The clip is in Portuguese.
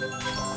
Música